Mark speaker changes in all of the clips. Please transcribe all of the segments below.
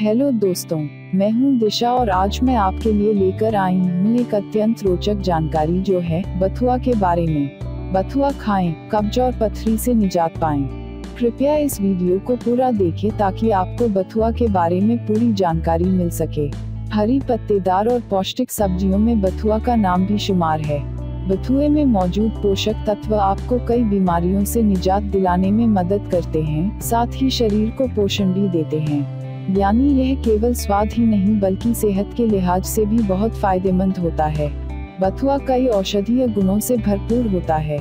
Speaker 1: Hello दोस्तों, मैं हूँ दिशा और आज मैं आपके लिए लेकर आई हूँ एक अत्यंत रोचक जानकारी जो है बथुआ के बारे में। बथुआ खाएँ, कब्ज और पथरी से निजात पाएँ। कृपया इस वीडियो को पूरा देखें ताकि आपको बथुआ के बारे में पूरी जानकारी मिल सके। हरी पत्तेदार और पौष्टिक सब्जियों में बथुआ का नाम भी शुमार है। बथुए में मौजूद पोषक तत्व आपको कई बीमारियों से निजात दिलाने में मदद करते हैं, साथ ही शरीर को पोषण भी देते हैं। यानी यह केवल स्वाद ही नहीं, बल्कि सेहत के लिहाज से भी बहुत फ़ायदेमंद होता है। बथुआ कई औषधीय गुणों से भरपूर होता है।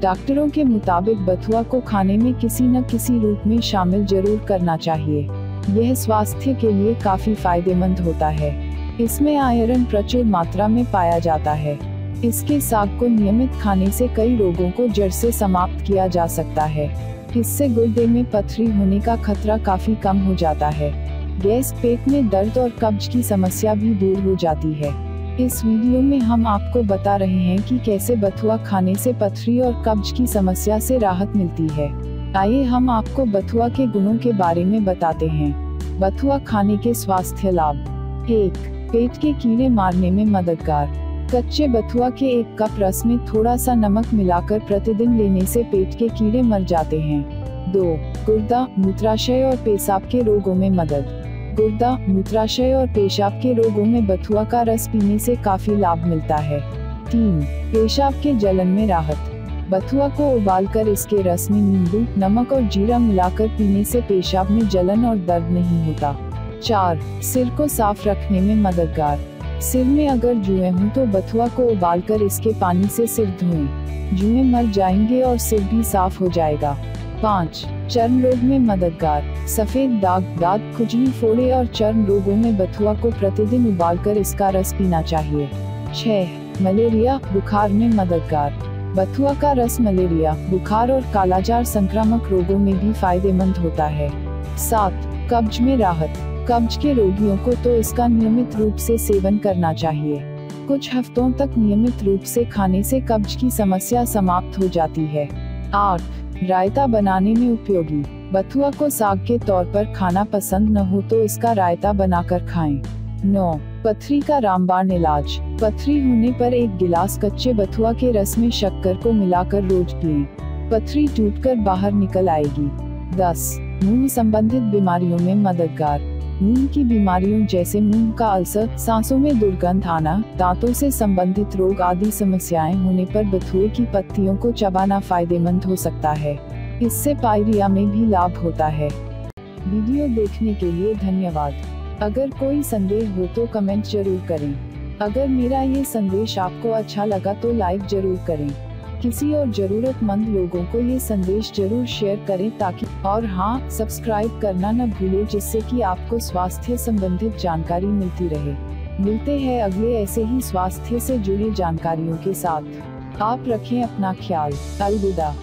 Speaker 1: डॉक्टरों के मुताबिक बथुआ को खाने में किसी न किसी रूप में शामिल ज़रूर करना चाहिए। यह स्वास्थ्य के लिए काफ़ी फ़ायदेमंद होता है। इसमें आयरन प्रचुर मात्रा में पाया जाता है। इसके साग को नियमित खाने से कई रोगों को जड़ से समाप्त किया जा सकता है। इससे गुर्दे में पथरी होने का खतरा काफ़ी कम हो जाता है। गैस पेट में दर्द और कब्ज की समस्या भी दूर हो जाती है। इस वीडियो में हम आपको बता रहे हैं कि कैसे बथुआ खाने से पथरी और कब्ज की समस्या से राहत मिलती है। आइए हम आपको बथुआ के गुणों के बारे में बताते हैं। बथुआ खाने के स्वास्थ्य लाभ। एक, पेट के कीड़े मारने में मददगार। कच्चे बथुआ के एक कप रस में थोड़ा सा नमक मिलाकर प्रतिदिन लेने से पेट के कीड़े मर जाते हैं। दो, गुर्दा, मूत्राशय और पेशाब के रोगों में मदद। गुर्दा मूत्राशय और पेशाब के रोगों में बथुआ का रस पीने से काफ़ी लाभ मिलता है। तीन, पेशाब के जलन में राहत। बथुआ को उबालकर इसके रस में नींबू, नमक और जीरा मिलाकर पीने से पेशाब में जलन और दर्द नहीं होता। चार, सिर को साफ़ रखने में मददगार। सिर में अगर जुए हों तो बथुआ को उबालकर इसके पानी से सिर धोएँ। जुए मर जाएँगे और सिर भी साफ़ हो जाएगा। पाँच, चर्म रोग में मददगार, सफ़ेद दाग दाद खुजली फोड़े और चर्म रोगों में बथुआ को प्रतिदिन उबालकर इसका रस पीना चाहिए। छह, मलेरिया, बुखार में मददगार, बथुआ का रस मलेरिया, बुखार और कालाजार संक्रामक रोगों में भी फ़ायदेमंद होता है। सात, कब्ज में राहत, कब्ज के रोगियों को तो इसका नियमित रूप से सेवन करना चाहिए। कुछ हफ्तों तक नियमित रूप से खाने से कब्ज की समस्या समाप्त हो जाती है। आठ रायता बनाने में उपयोगी। बथुआ को साग के तौर पर खाना पसंद न हो तो इसका रायता बनाकर खाएँ। नौ, पथरी का रामबाण इलाज। पथरी होने पर एक गिलास कच्चे बथुआ के रस में शक्कर को मिलाकर रोज पिए। पथरी टूटकर बाहर निकल आएगी। दस मुँह संबंधित बीमारियों में मददगार। नींद की बीमारियों जैसे मुँह का अल्सर, सांसों में दुर्गंध आना, दांतों से संबंधित रोग आदि समस्याएँ होने पर बथुए की पत्तियों को चबाना फ़ायदेमंद हो सकता है। इससे पायरिया में भी लाभ होता है। वीडियो देखने के लिए धन्यवाद। अगर कोई संदेह हो तो कमेंट ज़रूर करें। अगर मेरा ये संदेश आपको अच्छा लगा तो लाइक ज़रूर करें। किसी और जरूरतमंद लोगों को ये संदेश ज़रूर शेयर करें ताकि और हाँ सब्सक्राइब करना न भूले जिससे कि आपको स्वास्थ्य संबंधित जानकारी मिलती रहे। मिलते हैं अगले ऐसे ही स्वास्थ्य से जुड़ी जानकारियों के साथ। आप रखें अपना ख्याल। अलविदा।